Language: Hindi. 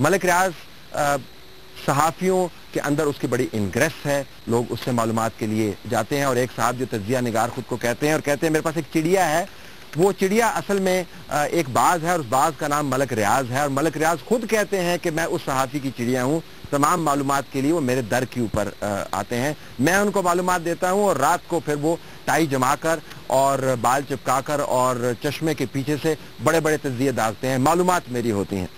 मलिक रियाज सहाफ़ियों के अंदर उसकी बड़ी इंग्रेस है। लोग उससे मालूम के लिए जाते हैं और एक साहब जो तजिया निगार खुद को कहते हैं और कहते हैं, मेरे पास एक चिड़िया है। वो चिड़िया असल में एक बाज है और उस बाज का नाम मलक रियाज है। और मलक रियाज खुद कहते हैं कि मैं उस सहाफ़ी की चिड़िया हूँ। तमाम मालूम के लिए वो मेरे दर के ऊपर आते हैं। मैं उनको मालूम देता हूँ और रात को फिर वो टाई जमा कर और बाल चिपका कर और चश्मे के पीछे से बड़े बड़े तजिए दागते हैं। मालूम मेरी होती हैं।